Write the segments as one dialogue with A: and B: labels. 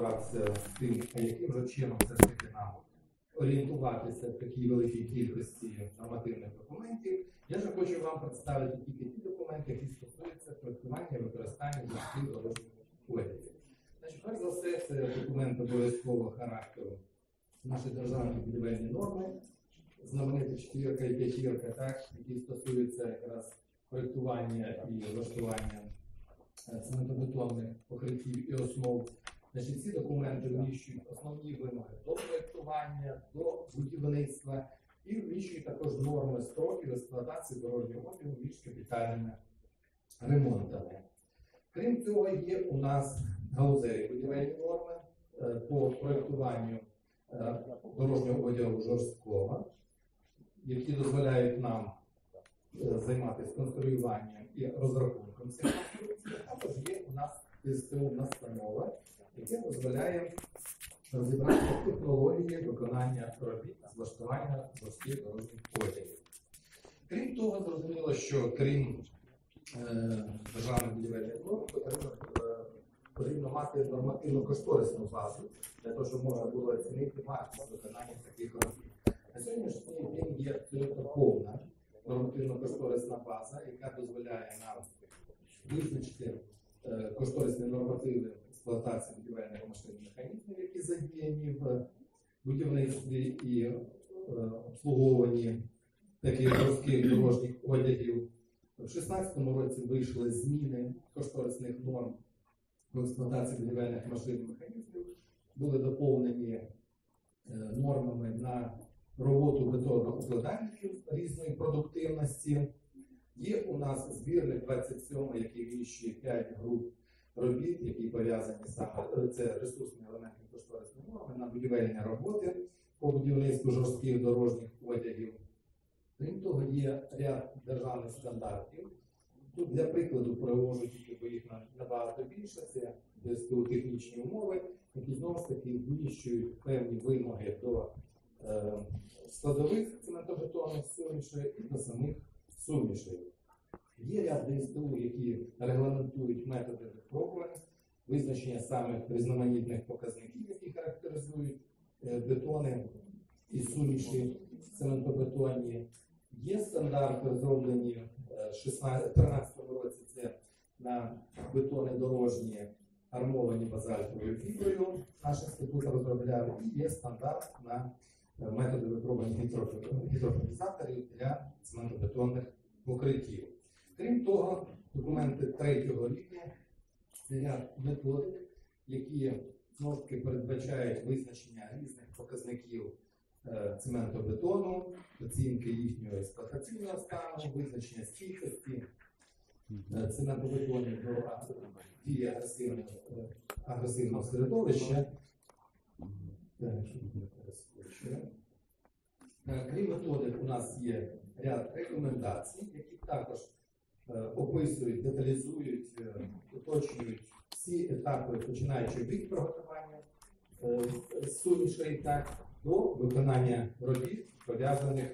A: розібратися з тим, а яким же чином все таки нам орієнтуватися в такій великій кількості нормативних документів. Я ж хочу вам представити тільки ті документи, які стосуються проектування і використання міських дорожніх кодів. Значить, перш за все, це документ обов'язкового характеру наші державні будівельні норми, знаменита четвірка і п'ятірка, так, які стосуються якраз проектування і влаштування е, цементобетонних покриттів і основ. Значить, ці документи вміщують основні вимоги до проектування, до будівництва і вміщують також норми строків експлуатації дорожнього обігу між капітальними ремонтами. Крім цього, є у нас галузеві будівельні норми е, по проектуванню е, дорожнього одягу жорсткого, які дозволяють нам е, займатися конструюванням і розрахунком цих. Також є у нас СТУ настанова, яке дозволяє розібратися в технології виконання робіт з влаштування жорстких дорожніх одягів. Крім того, зрозуміло, що крім е, державних будівельних норм, потрібно, е, потрібно мати нормативну кошторисну базу для того, щоб можна було оцінити вартість виконання таких робіт. На сьогоднішній день є абсолютно повна нормативно-кошторисна база, яка дозволяє нам визначити е, кошторисні нормативи експлуатації будівельних машин і механізмів, які задіяні в будівництві і е, обслуговуванні таких жорстких дорожніх одягів. У 2016 році вийшли зміни кошторисних норм в експлуатації будівельних машин і механізмів, були доповнені е, нормами на роботу бетонно-укладальників різної продуктивності. Є у нас збірник 27, який вміщує 5 груп робіт, які пов'язані саме е, це ресурсні елементи кошторисної норми на будівельні роботи по будівництву жорстких дорожніх одягів. Крім того, є ряд державних стандартів. Тут для прикладу привожу тільки, бо їх набагато більше. Це ДСТУ технічні умови, які знову ж таки вміщують певні вимоги до е, складових цементобетонних сумішей і до самих сумішей. Є ряд ДСТУ, які регламентують методи випробувань, визначення самих різноманітних показників, які характеризують е, бетони і суміші цементобетонні. Є стандарти, розроблені в 2013 році. Це на бетони дорожні армовані базальтовою фіброю. Наш інститут розробляв. Є стандарт на е, методи випробування гідрофі- гідрофобізаторів для цементобетонних покриттів. Крім того, документи третього рівня ряд методик, які знову-таки передбачають визначення різних показників е, цементобетону, оцінки їхнього експлуатаційного стану, визначення стійкості е, цементобетонів до дії агресивного, е, агресивного середовища. Крім методик, у нас є ряд рекомендацій, які також описують, деталізують, е, уточнюють всі етапи, починаючи від приготування е, сумішей так, до виконання робіт, пов'язаних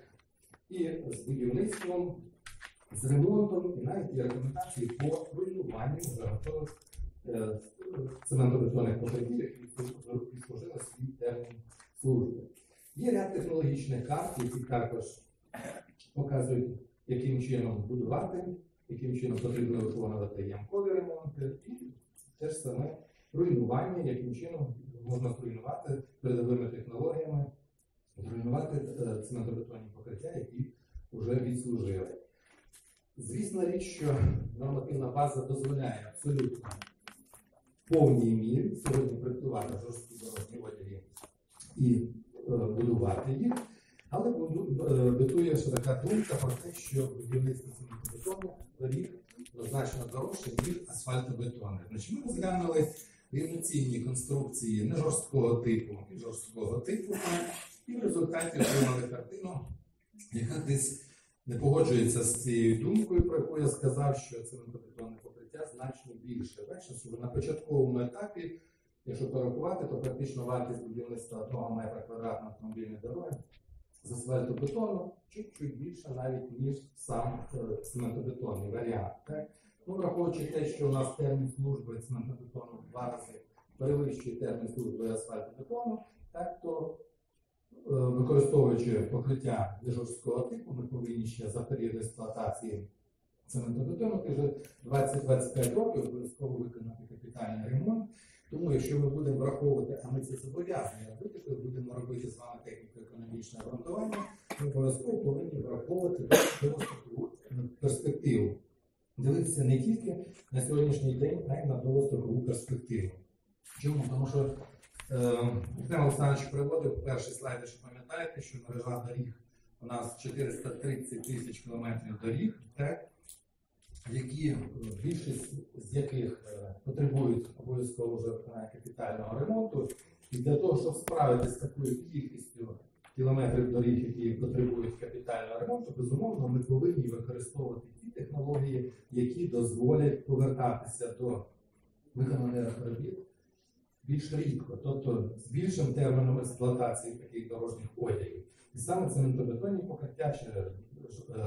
A: і з будівництвом, з ремонтом, і навіть є рекомендації по руйнуванню вже готових е, цементобетонних покриттів, які відслужили свій термін служби. Є ряд технологічних карт, які також показують, яким чином будувати, яким чином потрібно виконувати ямкові ремонти, і те ж саме руйнування, яким чином можна зруйнувати передовими технологіями, зруйнувати е, цементобетонні покриття, які вже відслужили. Звісно річ, що нормативна база дозволяє абсолютно повній мірі сьогодні проєктувати жорсткі дорожні одяги і е, будувати їх. Але е, битує ще така думка про те, що будівництво цементобетону доріг значно дорожче, ніж асфальтобетонне. Значить, ми розглянули рівноцінні конструкції не жорсткого типу і жорсткого типу, і в результаті отримали картину, яка десь не погоджується з цією думкою, про яку я сказав, що цементобетонне покриття значно більше. Бачите, на початковому етапі, якщо порахувати, то практично вартість будівництва одного метра квадратного автомобільної дороги з асфальтобетону чуть-чуть більше навіть, ніж сам е, цементобетонний варіант. Так? Ну, враховуючи те, що у нас термін служби цементобетону в два рази перевищує термін служби асфальтобетону, так то е, використовуючи покриття жорсткого типу, ми повинні ще за період експлуатації цементобетону вже 20-25 років обов'язково виконати капітальний ремонт. Тому якщо ми будемо враховувати, а ми це зобов'язані робити, коли будемо робити з вами техніко-економічне обґрунтування, ми обов'язково повинні враховувати довгострокову перспективу. Дивитися не тільки на сьогоднішній день, а й на довгострокову перспективу. Чому? Тому що е, Олександрович приводив перший слайд, якщо пам'ятаєте, що мережа доріг у нас 430 тисяч кілометрів доріг, так, які е, більшість з яких е, потребують обов'язково вже капітального ремонту. І для того, щоб справитися з такою кількістю кілометрів доріг, які потребують капітального ремонту, безумовно, ми повинні використовувати ті технології, які дозволять повертатися до виконаних робіт більш рідко, тобто з більшим терміном експлуатації таких дорожніх одягів. І саме цементобетонні покриття чи е,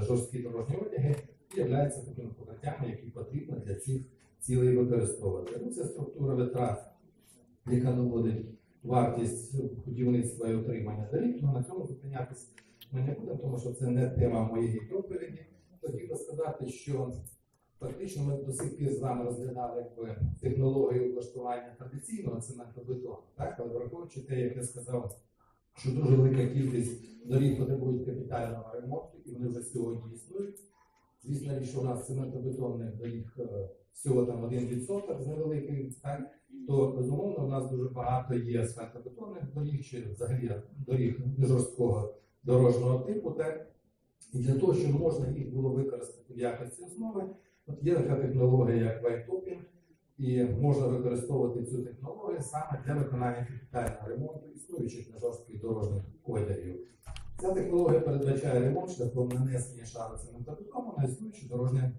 A: жорсткі дорожні одяги являються такими покриттями, які потрібно для цих цілей використовувати. Ну, це структура витрат, яка доводить вартість будівництва і утримання доріг. Ну, на цьому зупинятися ми не будемо, тому що це не тема моєї доповіді. Хотів би сказати, що фактично ми до сих пір з вами розглядали якби, технологію влаштування традиційного цементобетону, так? але враховуючи те, як я сказав, що дуже велика кількість доріг потребують капітального ремонту, і вони вже сьогодні існують. Звісно, що у нас цементобетонних доріг е, всього там 1% з невеликим, так? то безумовно у нас дуже багато є асфальтобетонних доріг чи взагалі доріг жорсткого дорожнього типу. Так? І для того, щоб можна їх було використати в якості основи, от є така технологія, як вайтопінг, і можна використовувати цю технологію саме для виконання капітального ремонту існуючих на жорстких дорожніх одягів. Ця технологія передбачає ремонт шляхом нанесення шару цементобетону на існуюче дорожнє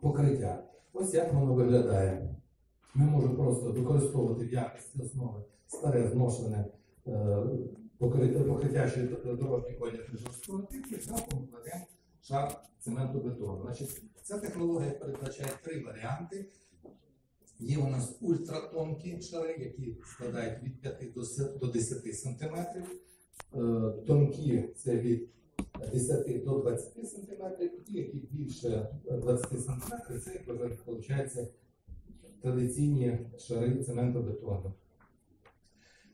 A: покриття. Ось як воно виглядає. Ми можемо просто використовувати в якості основи старе зношене е, покриття, покриття ще дорожній одяг жорсткого типу, і зверху кладемо шар цементу-бетону. Значить, ця технологія передбачає три варіанти. Є у нас ультратонкі шари, які складають від 5 до 10 см. Тонкі це від 10 до 20 см, ті, які більше 20 см, це як виходить традиційні шари цементу-бетону.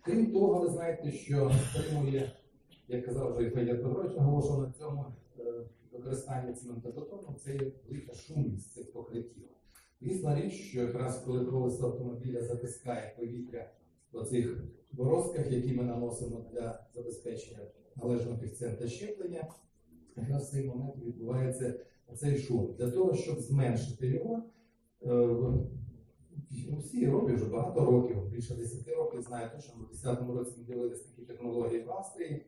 A: Крім того, ви знаєте, що стримує, як казав вже і Федір Петрович, наголошував на цьому е, використання цементобетону, це є велика шумність цих покриттів. Звісна річ, що якраз коли колесо автомобіля затискає повітря оцих борозках, які ми наносимо для забезпечення належного коефіцієнта щеплення, якраз в цей момент відбувається цей шум. Для того, щоб зменшити його, е, всі роблять вже багато років, більше 10 років знаєте, що в 10-му році дивилися такі технології в Австрії.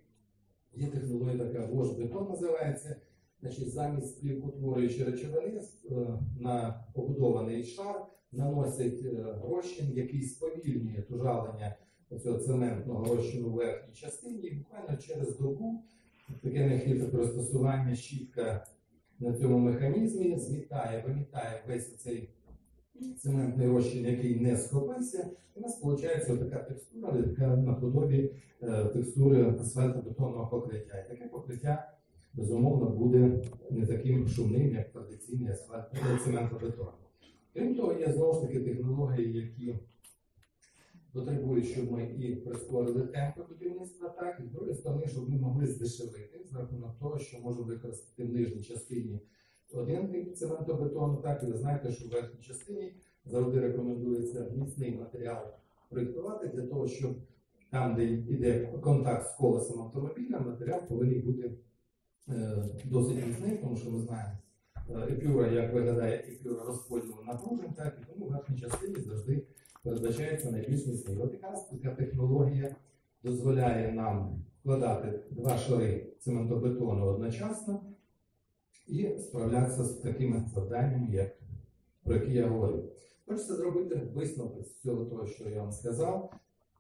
A: Є технологія така вож-бетон називається. Значить, замість плівкотворюючої речовини е, на побудований шар наносять е, розчин, який сповільнює тужалення цього цементного розчину в верхній частині, і буквально через добу таке нехитре пристосування щітка на цьому механізмі змітає, вимітає весь цей цементний розчин, який не схопився, у нас виходить така текстура, яка наподобі е, текстури асфальтобетонного покриття. І таке покриття, безумовно, буде не таким шумним, як традиційний асфальт е, цементобетон. Крім того, є знову ж таки технології, які потребують, щоб ми і прискорили темпи будівництва, так, і з другої сторони, щоб ми могли здешевити за рахунок того, що можемо використати в нижній частині один тип цементобетону, так, і ви знаєте, що в верхній частині завжди рекомендується міцний матеріал проєктувати для того, щоб там, де йде контакт з колесом автомобіля, матеріал повинен бути е, досить міцний, тому що ми знаємо епюра, як виглядає епюра розподілу напружень, так, і тому в верхній частині завжди передбачається найбільш міцний. Якраз така технологія дозволяє нам вкладати два шари цементобетону одночасно і справлятися з такими завданнями, як про які я говорю. Хочеться зробити висновок з цього того, що я вам сказав.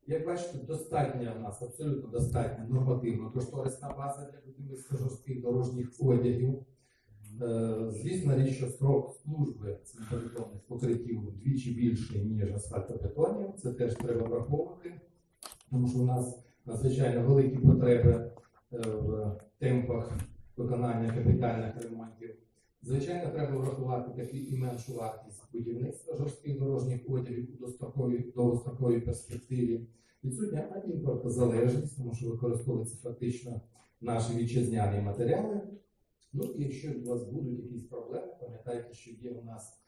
A: Як бачите, достатня у нас абсолютно достатня нормативно кошторисна база для будівництва жорстких дорожніх одягів. Е, Звісно, річ, що строк служби бетонних покриттів вдвічі більший, ніж асфальтобетонів. Це теж треба враховувати, тому що у нас надзвичайно великі потреби е, в темпах виконання капітальних ремонтів. Звичайно, треба врахувати таку і меншу вартість будівництва жорстких дорожніх ходів у достроковій довгостроковій перспективі. Відсутня імпортозалежність, тому що використовуються фактично наші вітчизняні матеріали. Ну якщо у вас будуть якісь проблеми, пам'ятайте, що є у нас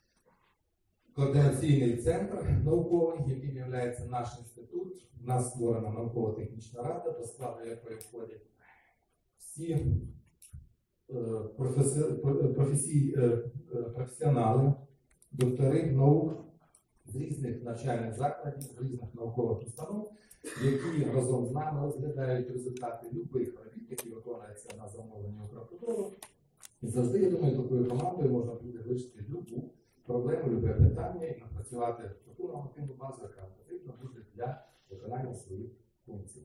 A: координаційний центр науковий, яким є наш інститут. У нас створена науково-технічна рада, до складу якої входять всі е, професі- е, е, професіонали, доктори наук з різних навчальних закладів, з різних наукових установ, які разом з нами розглядають результати любих які виконуються на замовлення Укравтодору. І завжди, я думаю, такою командою можна буде вирішити любу проблему, любе питання і напрацювати таку нормативну базу, яка потрібна буде для виконання своїх функцій.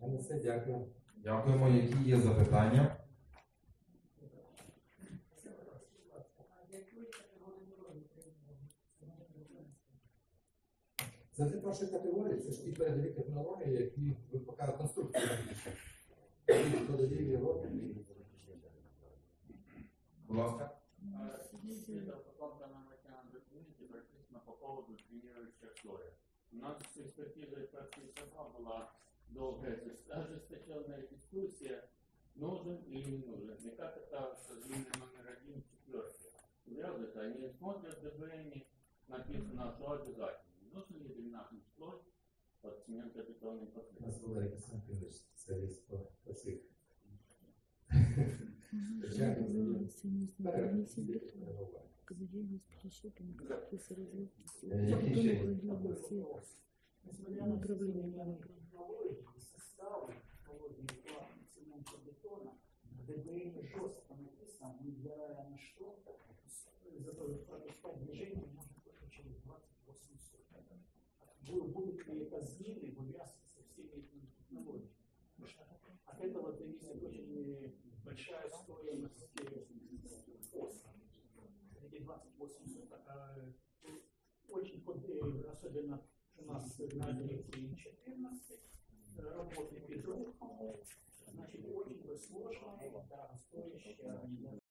A: Мене все, дякую.
B: Дякуємо. Які є запитання?
A: Це дві перші категорії, це ж ті передові технології, які ви. Передові роки.
B: Будь ласка.
C: По поводу тренирующих слоя. У нас с была долгая ожесточенная дискуссия, нужен или не нужен. И как это с линией номер один четверки. Вряд они смотрят ДБН, написано, что обязательно. Нужен ли дренажный слой под цементобетонным
A: У
C: покрытием?
A: нас Валерій Костянтинович, спеціаліст по по цих. Звичайно, це є перед- перебування. Е, які ще є?
D: Направление составы технологии цементобетона, в ДБН жестко написано, невзирая на что, зато пропускать движение можно только через 28 суток. Бу- Будут ли это змеи в большая стоимость поста. Эти 28 суток очень э, особенно у нас на лекции 14 работы без рук, значит, очень сложная, дорогостоящая